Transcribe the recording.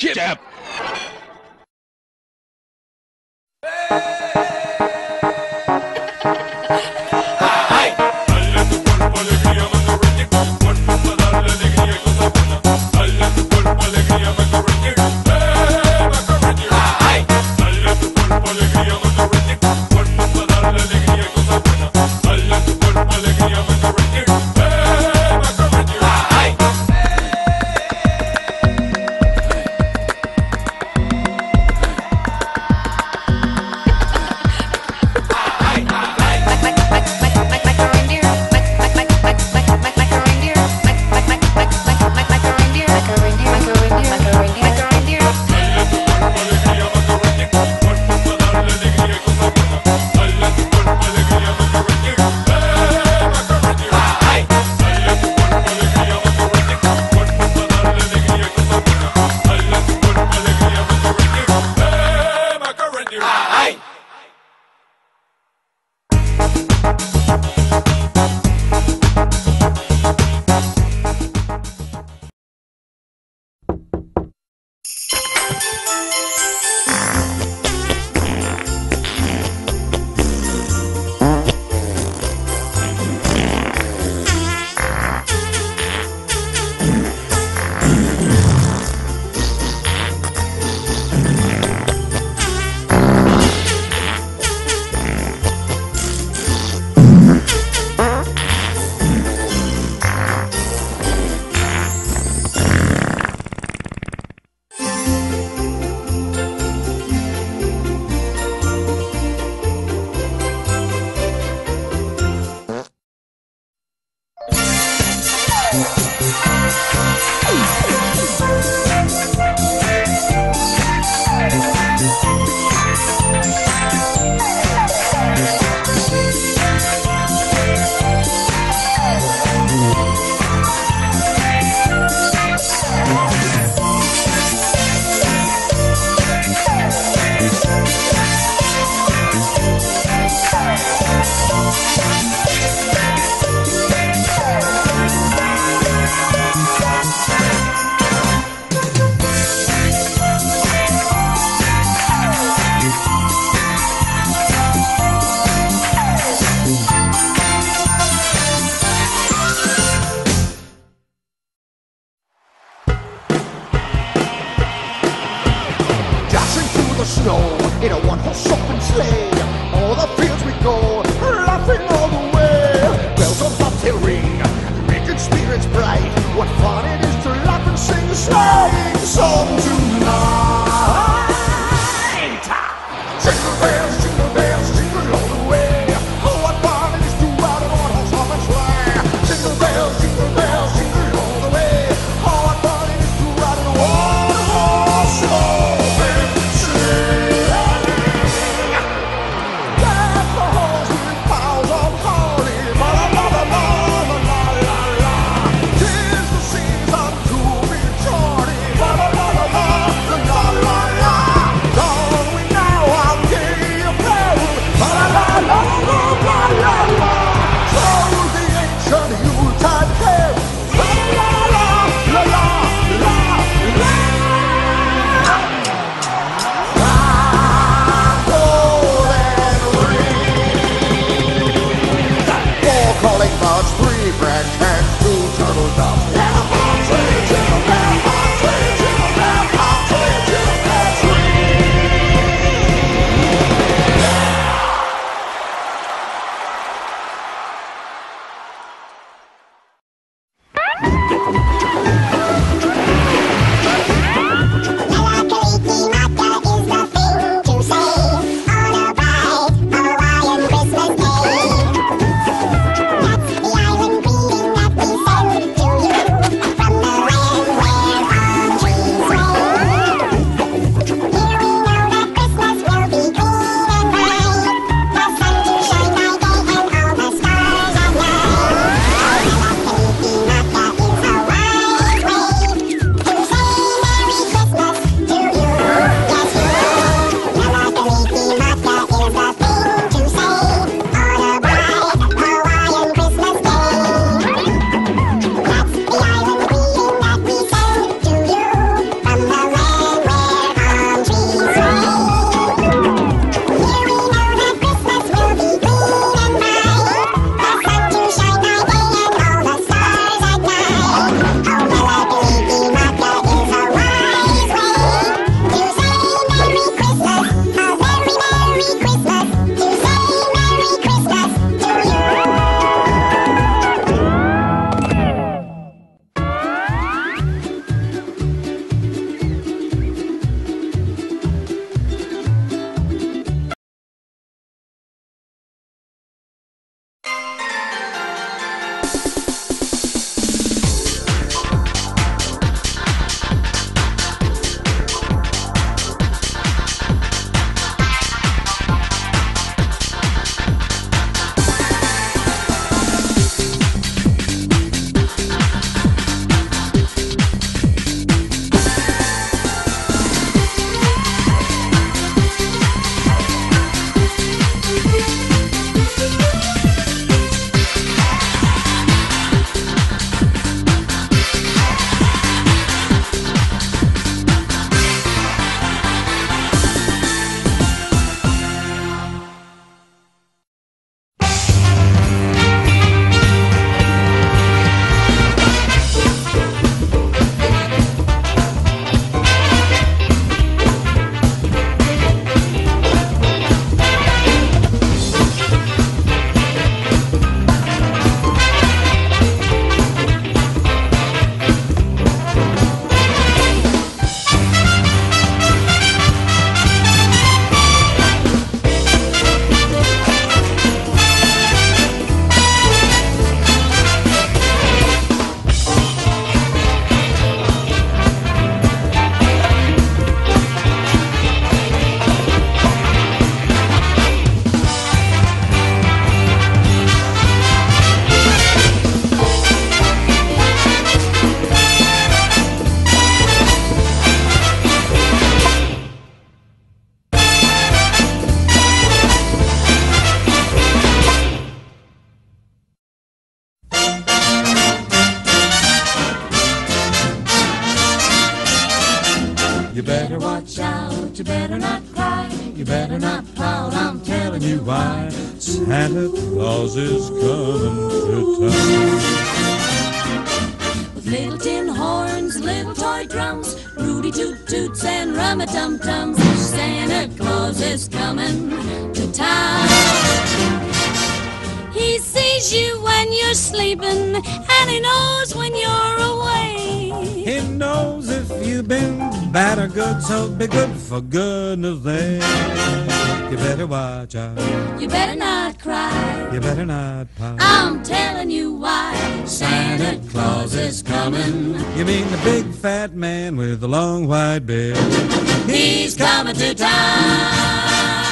Skip. Dashing in a one-horse open sleigh. You better not pout, I'm telling you why. Santa Claus is coming to town. With little tin horns, little toy drums, Rudy toot toots and rum a tum tums, Santa Claus is coming to town. He sees you when you're sleeping, and he knows when you're away. He knows you've been bad or good, so be good for goodness sake. You better watch out. You better not cry. You better not pout. I'm telling you why. Santa Claus is coming. You mean the big fat man with the long white beard? He's coming to town.